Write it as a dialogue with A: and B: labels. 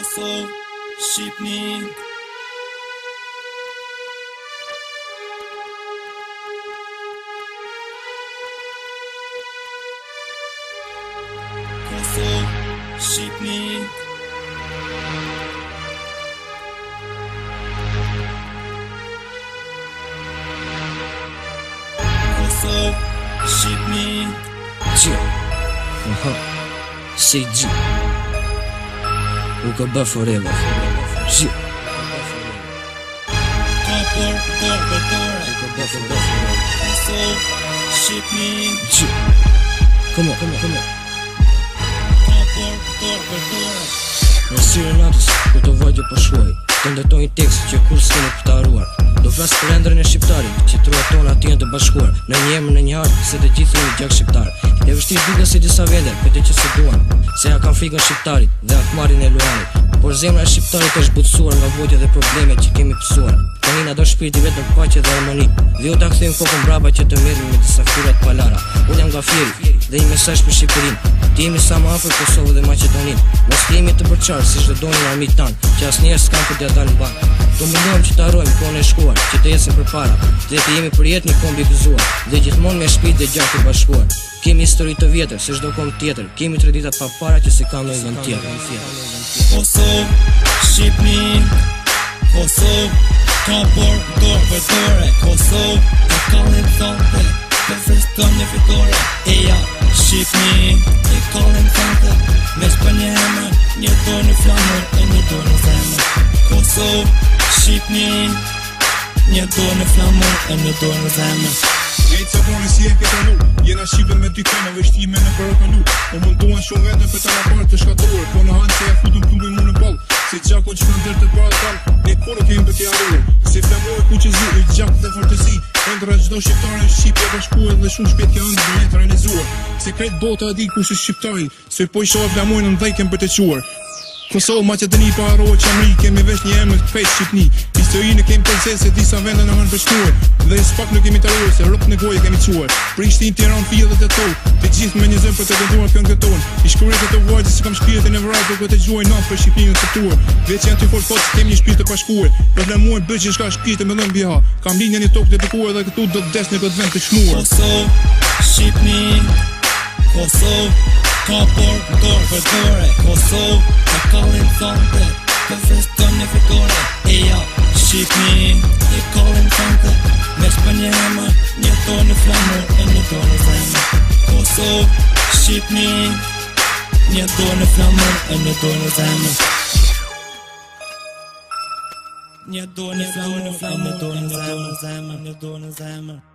A: 哥说，shit me。哥说，shit me。
B: 哥说，shit me。姐，C G。We'll go bë forever. Shit. Come on, come on, come on. Në sirë natës, këtë vajgjë përshuaj Të ndetoj një tekst që kur së në pëta bas për endrën e shqiptarit Që trua tona të jenë të bashkuar Në një emë në një hartë se të gjithë një gjak shqiptar E vështi diga si disa vender për të që se duan Se ja kam frikën shqiptarit dhe akmarin e luani Por zemra shqiptarit është butësuar nga vojtje dhe probleme që kemi pësuar Të njëna do shpirti vetë në pache dhe harmoni Dhe u të akthejmë kokën braba që të mirëm me disa firat palara Unë jam nga fjeri dhe i mesaj për Shqipërin Ti jemi sa më afër Kosovë dhe Macedonin Mos jemi të përqarë si shdo do në armi tanë Që asë njerë s'kam për dhe ta në banë Do më ndojmë që të arrojmë kone e shkuar Që të jesim për para Dhe të jemi për jetë në kombi vizuar Dhe gjithmon me shpit dhe gjakë të bashkuar Kemi histori të vjetër, se shdo kom tjetër Kemi të redita pa para që se kam në vend tjetër Kosovë, Shqipni Kosovë, ka por dorë për dore Kosovë, ka kalen
A: thante Me feston një fitore Eja, Shqipni E kalen thante Me shpër një hemër Një në flamër E një dorë në zemër Kosovë, shit një Një do në flamu e një do në zemë Ej, të bonë si e këtë anu Jena shqipën me ty
C: këna vështime në përë të nuk Më mundohen shumë vetën për të raparë të shkatorë Po në hanë që e futëm të mbëjmë në balë Se si gjako që mundër të përë të balë Ne kërë kemë për të arërë Se flamu e ku që zi i gjakë dhe fërtësi Endra gjdo shqiptare në shqipë e bashkuen Dhe shumë shpet kë e të realizuar Se kretë bota ku së shqiptarin Se po i shoha flamu në ndajken për të quar Kosovë, Macedoni, pa arroë që amri, kemi vesh një emë të fejtë Shqipni Historinë kemi përse se disa vende në hënë përshkuar Dhe i spak nuk kemi të arroë se rëpë në gojë kemi quar Prishtin të iranë fjë dhe të tolë Të gjithë me një zëmë për të gëndruar për në tonë I shkurit të të vajtë si kam shpirët e në vratë Dhe këtë gjuaj nëmë për Shqipni në të tuar Veq janë të fort fort se kemi një shpirë të pashkuar Për në muaj bëgjë në shka shpirë me dhëmë bjeha Kam linja një tokë të bëkuar dhe këtu do të desh në këtë vend të shmuar Kosovë, Shqipni, Kosovë, kapur
A: dorë për Kosovë, Kosovë të kallin thante Të një fitore E ja, Shqipni Të kallin thante Me shpën një hemë Një thonë një flamër E një thonë një zemë Kosovë, Shqipni Një thonë një flamër E një thonë një zemë Një thonë një flamër E një thonë një zemë Një thonë një zemë